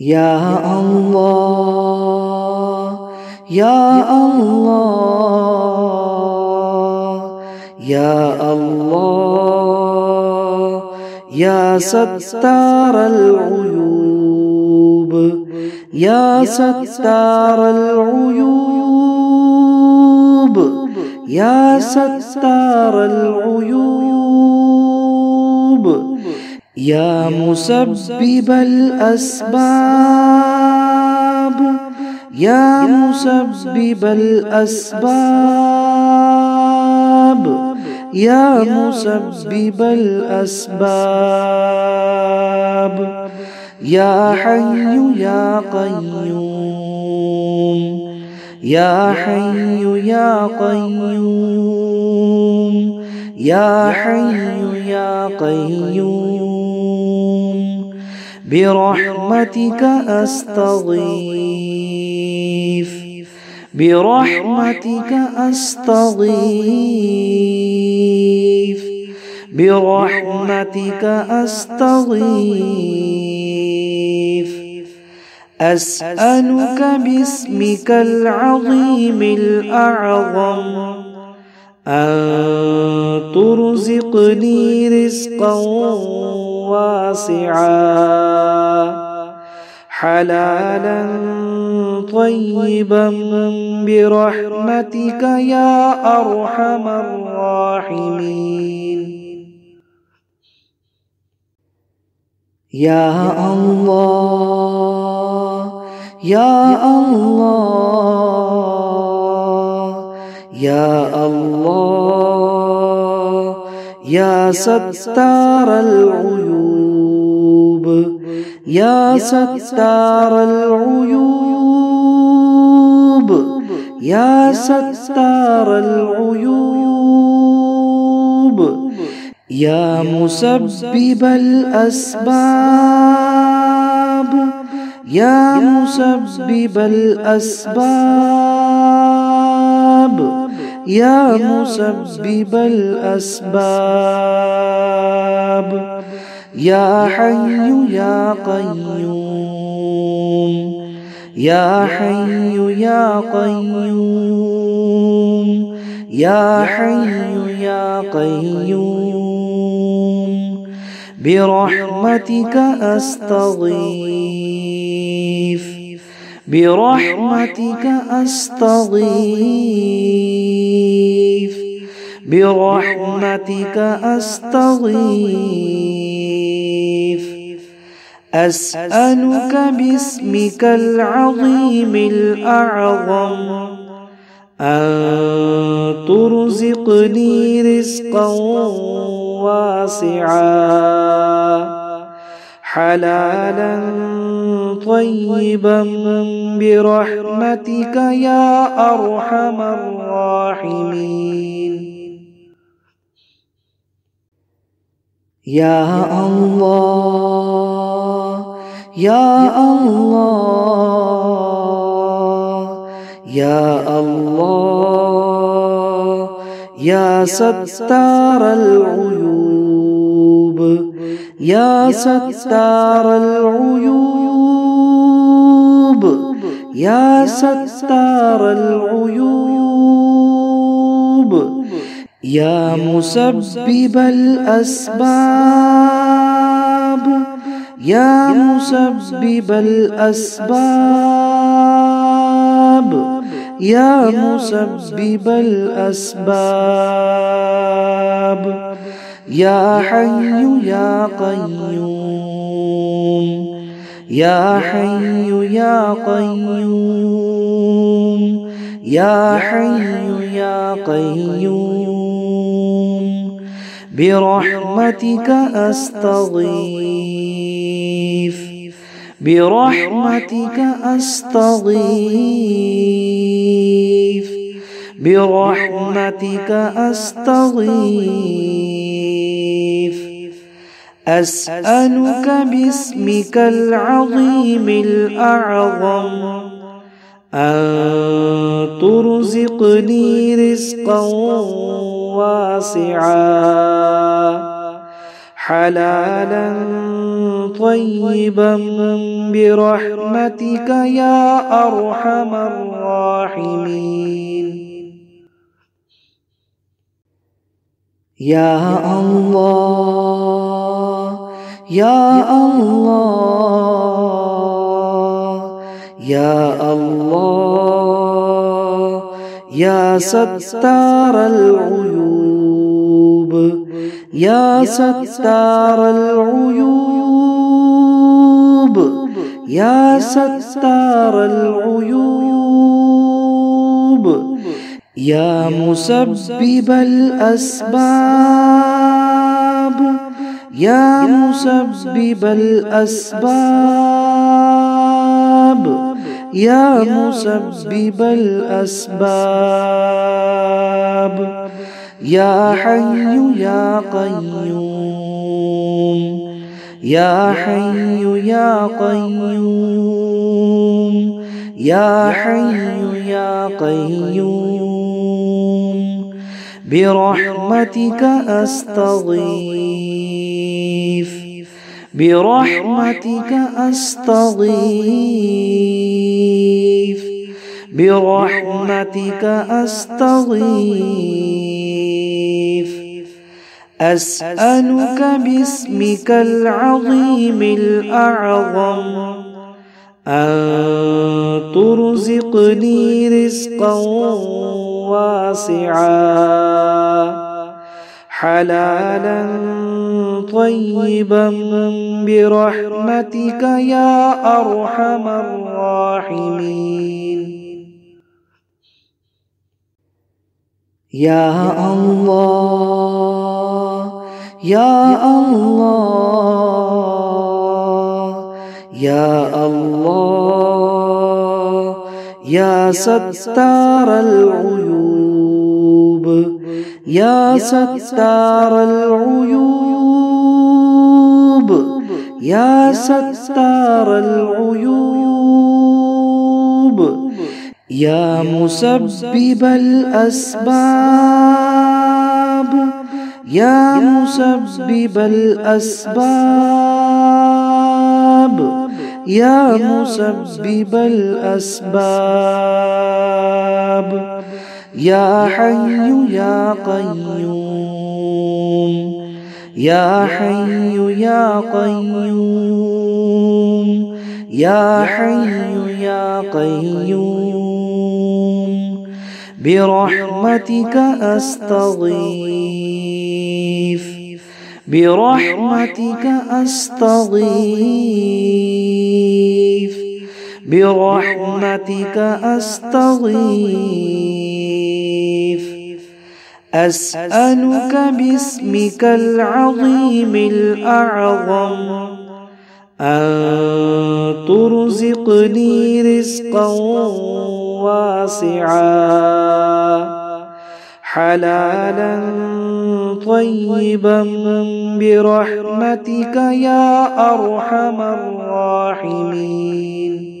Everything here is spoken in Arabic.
يا الله يا الله يا الله يا ستار العيوب يا ستار العيوب يا ستار العيوب. يا مسبب الأسباب يا مسبب الأسباب يا مسبب الأسباب. يا حي يا قيوم يا حي يا قيوم يا حي يا قيوم. برحمتك أستغيث برحمتك أستغيث برحمتك أستغيث أسألك باسمك العظيم الأعظم. أن ترزقني رزقا واسعا حلالا طيبا برحمتك يا أرحم الراحمين. يا الله يا الله يا الله يا ستار العيوب يا ستار العيوب يا ستار العيوب يا مسبب الأسباب يا مسبب الأسباب. يا مسبب الأسباب. يا حي يا قيوم. يا حي يا قيوم. يا حي يا قيوم. برحمتك أستغيث. برحمتك أستغيث. برحمتك أستغيث. أسألك باسمك العظيم الأعظم. أن ترزقني رزقا واسعا. حلالا طيبا برحمتك يا أرحم الراحمين. يا الله يا الله يا الله يا ستار العيوب يا ستار العيوب. يا ستار العيوب. يا مسبب الأسباب. يا مسبب الأسباب. يا مسبب الأسباب. يا حي يا قيوم. يا حي يا قيوم. يا حي يا قيوم. برحمتك أستغيث برحمتك أستغيث برحمتك أستغيث أسألك باسمك العظيم الأعظم أن ترزقني رزقا واسعا حلالا طيبا برحمتك يا أرحم الراحمين. يا الله يا الله يا الله يا ستار العيوب يا ستار العيوب يا ستار العيوب يا مسبب الأسباب. يا مسبب الأسباب. يا مسبب الأسباب. يا حي يا قيوم. يا حي يا قيوم. يا حي يا قيوم. برحمتك أستغيث برحمتك أستغيث برحمتك أستغيث أسألك باسمك العظيم الأعظم أن ترزقني رزقا. واسعا. حلالا طيبا برحمتك يا أرحم الراحمين. يا الله يا الله يا الله يا ستار العيوب يا ستار العيوب يا ستار العيوب يا مسبب الأسباب يا مسبب الأسباب يا مسبب الأسباب. يا حي يا قيوم. يا حي يا قيوم. يا حي يا قيوم. برحمتك أستغيث. برحمتك أستغيث. برحمتك أستغيث. أسألك باسمك العظيم الأعظم. أن ترزقني رزقا واسعا. حلالا طيبا برحمتك يا أرحم الراحمين.